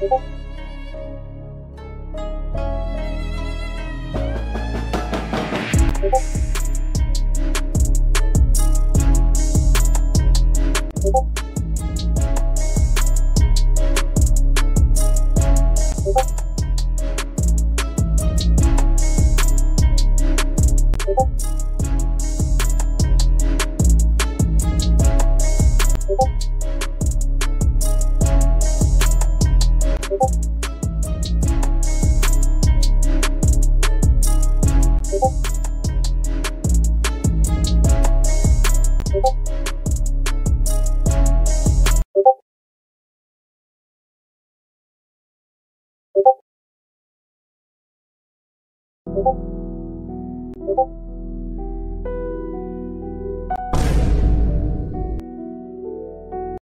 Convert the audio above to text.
ここ。ここ。